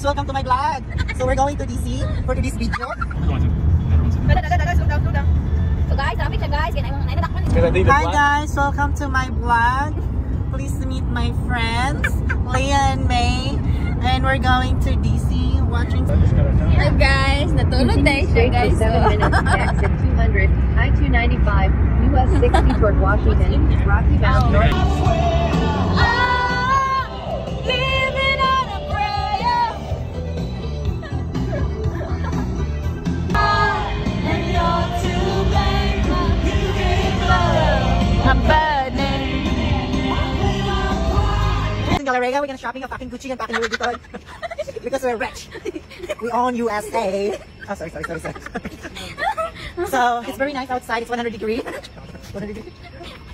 guys, welcome to my vlog. So we're going to DC for today's video. So guys, traffic siya guys. Hi guys, welcome to my vlog. Please meet my friends, Leah and May. And we're going to DC watching Hi guys, natulog tayo siya guys. for 7 minutes, exit 200, I-295, US 60 toward Washington, Rocky Mountain Galarrega, we're gonna shopping at fucking Gucci and fucking Louis Vuitton because we're rich. we own USA. Oh, sorry, sorry, sorry, sorry. so it's very nice outside. It's 100 degree. 100 degree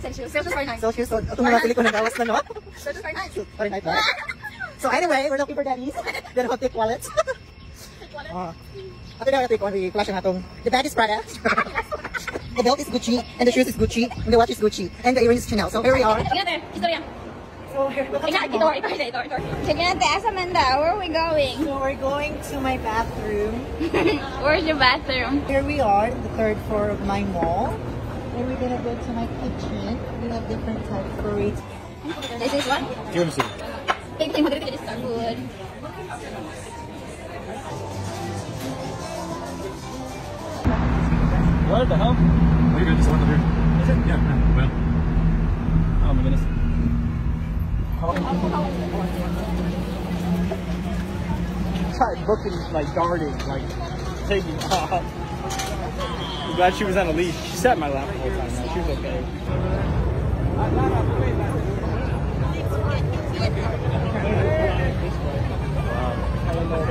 Celsius, Celsius for nine. Celsius. So itong mga ko nagawas na no. Celsius nine. Fahrenheit ba? So anyway, we're looking for daddies. Then I'll take wallets. Oh. After that, I'll take flash ang atong. The bag is Prada. the belt is Gucci. And the shoes is Gucci. And the watch is Gucci. And the earrings is Chanel. So here we are. Tayo, istorya. So here, welcome Tingnan, to ito, my ito, ito, ito, ito. Sige na tayo, Amanda. Where are we going? So we're going to my bathroom. Where's your bathroom? Here we are, the third floor of my mall. And we're gonna go to my kitchen. We have different types for it. This is what? Give him some. Mo dito, this food. What the hell? Oh, you're good. Just one up here. Is it? Yeah. yeah. Well. Oh my goodness. Tried booking like darting, like taking off. I'm glad she was on a leash. She sat in my lap the whole time. Man. She was okay.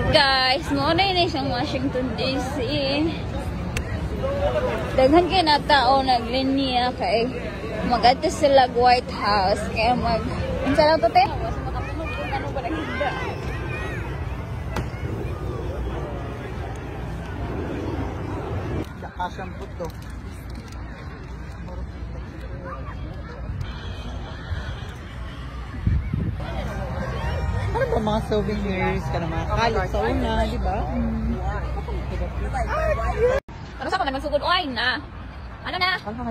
Guys, mo na yun siyang Washington DC. Daghan kayo na tao naglinya kay mag-ato sila White House kaya mag... Misalnya tuh teh. Kasam puto. Para ba mga souvenirs ka naman? Kalit sa una, di ba? Ano sa pa man? Oy na! Ano na? Ano.